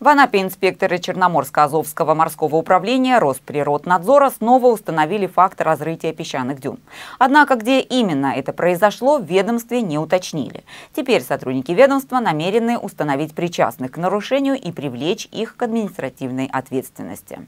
В Анапе инспекторы Черноморско-Азовского морского управления Росприроднадзора снова установили факт разрытия песчаных дюн. Однако, где именно это произошло, в ведомстве не уточнили. Теперь сотрудники ведомства намерены установить причастных к нарушению и привлечь их к административной ответственности.